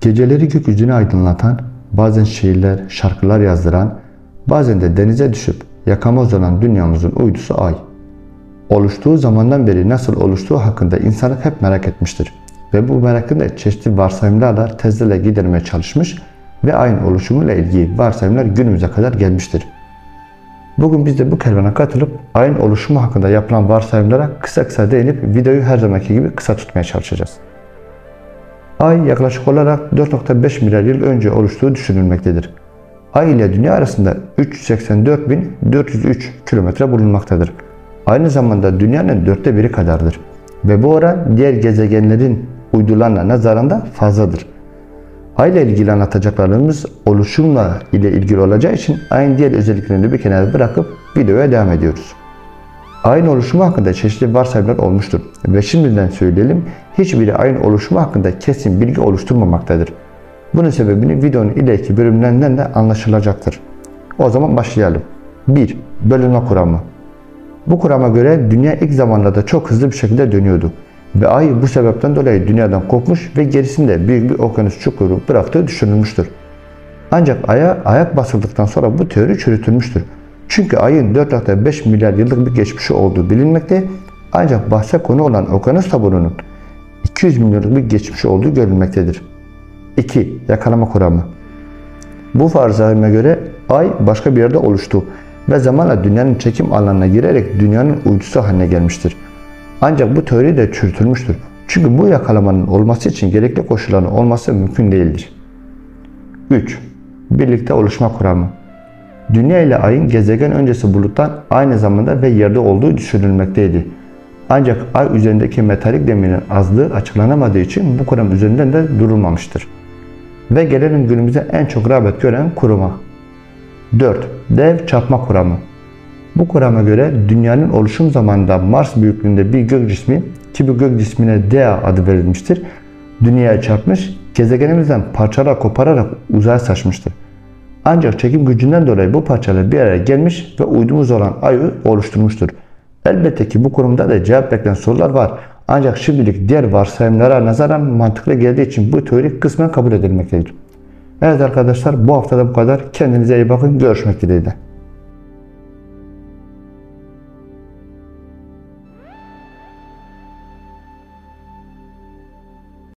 Geceleri gökyüzünü aydınlatan, bazen şiirler, şarkılar yazdıran, bazen de denize düşüp yakamoz olan dünyamızın uydusu ay. Oluştuğu zamandan beri nasıl oluştuğu hakkında insanlık hep merak etmiştir. Ve bu merakını da çeşitli varsayımlarla tezlerle gidermeye çalışmış ve ayın oluşumuyla ilgili varsayımlar günümüze kadar gelmiştir. Bugün biz de bu kervana katılıp ayın oluşumu hakkında yapılan varsayımlara kısa kısa değinip videoyu her zamanki gibi kısa tutmaya çalışacağız. Ay yaklaşık olarak 4.5 milyar yıl önce oluştuğu düşünülmektedir. Ay ile Dünya arasında 384.403 kilometre bulunmaktadır. Aynı zamanda Dünya'nın dörtte biri kadardır. Ve bu oran diğer gezegenlerin uydularına nazarında fazladır. Ay ile ilgili anlatacaklarımız oluşumla ile ilgili olacağı için ayın diğer özelliklerini bir kenara bırakıp videoya devam ediyoruz. Ayın oluşumu hakkında çeşitli varsayımlar olmuştur ve şimdiden söyleyelim hiçbiri ayın oluşumu hakkında kesin bilgi oluşturmamaktadır. Bunun sebebini videonun ileriki bölümlerinden de anlaşılacaktır. O zaman başlayalım. 1. Bölünme kuramı. Bu kurama göre dünya ilk zamanlarda çok hızlı bir şekilde dönüyordu ve ay bu sebepten dolayı dünyadan kopmuş ve gerisinde büyük bir okyanus çukuru bıraktığı düşünülmüştür. Ancak aya ayak basıldıktan sonra bu teori çürütülmüştür. Çünkü ayın 4.5 milyar yıllık bir geçmişi olduğu bilinmekte ancak bahse konu olan okyanus taburunun 200 milyonluk bir geçmişi olduğu görülmektedir. 2. Yakalama kuramı Bu farzayıma göre ay başka bir yerde oluştu ve zamanla dünyanın çekim alanına girerek dünyanın uydusu haline gelmiştir. Ancak bu teori de çürütülmüştür. Çünkü bu yakalamanın olması için gerekli koşulların olması mümkün değildir. 3. Birlikte oluşma kuramı Dünya ile ayın gezegen öncesi buluttan aynı zamanda ve yerde olduğu düşünülmekteydi. Ancak ay üzerindeki metalik demirin azlığı açıklanamadığı için bu kuram üzerinden de durulmamıştır. Ve gelelim günümüze en çok rağbet gören kuruma. 4. Dev çarpma kuramı. Bu kurama göre dünyanın oluşum zamanında Mars büyüklüğünde bir gök cismi ki bu gök cismine Dea adı verilmiştir. Dünyaya çarpmış, gezegenimizden parçalar kopararak uzaya saçmıştır. Ancak çekim gücünden dolayı bu parçalar bir araya gelmiş ve uydumuz olan Ay'ı oluşturmuştur. Elbette ki bu kurumda da cevap bekleyen sorular var. Ancak şimdilik diğer varsayımlara nazaran mantıklı geldiği için bu teori kısmen kabul edilmektedir. Evet arkadaşlar bu haftada bu kadar. Kendinize iyi bakın. Görüşmek dileğiyle.